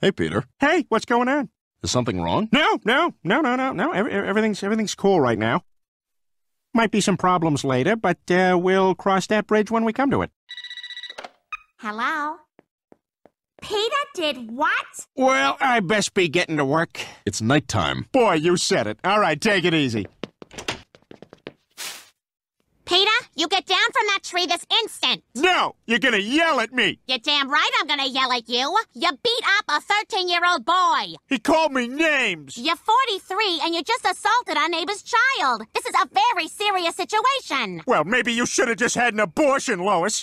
Hey, Peter. Hey, what's going on? Is something wrong? No, no, no, no, no, no. Every, everything's everything's cool right now. Might be some problems later, but uh, we'll cross that bridge when we come to it. Hello? Peter did what? Well, I best be getting to work. It's nighttime. Boy, you said it. All right, take it easy. Peter, you get down from that tree this instant. No, you're gonna yell at me. You're damn right I'm gonna yell at you. You beat up a 13 year old boy. He called me names. You're 43 and you just assaulted our neighbor's child. This is a very serious situation. Well, maybe you should have just had an abortion, Lois.